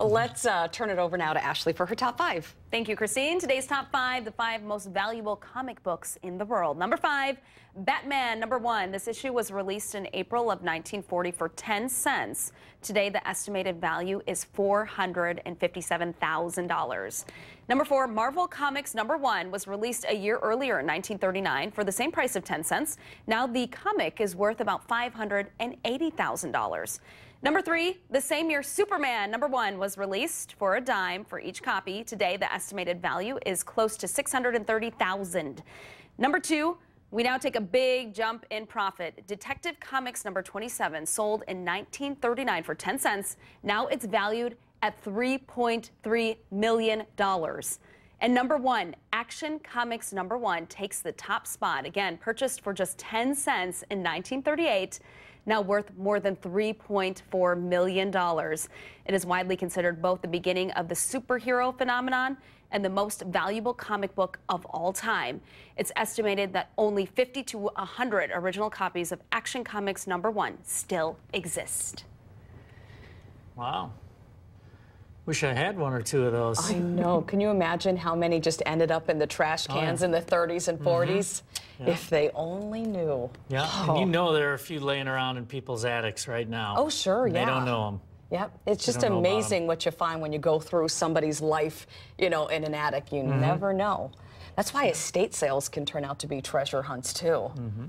Let's uh, turn it over now to Ashley for her top five. Thank you, Christine. Today's top five, the five most valuable comic books in the world. Number five, Batman. Number one, this issue was released in April of 1940 for 10 cents. Today, the estimated value is $457,000. Number four, Marvel Comics number one was released a year earlier in 1939 for the same price of 10 cents. Now the comic is worth about $580,000. Number three, the same year Superman number one was released for a dime for each copy. Today, the estimated value is close to 630,000. Number two, we now take a big jump in profit. Detective Comics number 27 sold in 1939 for 10 cents. Now it's valued at $3.3 million. And number one, Action Comics number one takes the top spot. Again, purchased for just 10 cents in 1938 now worth more than $3.4 million. It is widely considered both the beginning of the superhero phenomenon and the most valuable comic book of all time. It's estimated that only 50 to 100 original copies of Action Comics number one still exist. Wow. Wish I had one or two of those. I know. Can you imagine how many just ended up in the trash cans oh, yeah. in the 30s and 40s? Mm-hmm. Yeah. If they only knew. Yeah, oh. and you know there are a few laying around in people's attics right now. Oh, sure, yeah. They don't know them. Yep, it's just amazing what you find when you go through somebody's life, you know, in an attic. You mm-hmm. never know. That's why estate sales can turn out to be treasure hunts, too. Mm-hmm.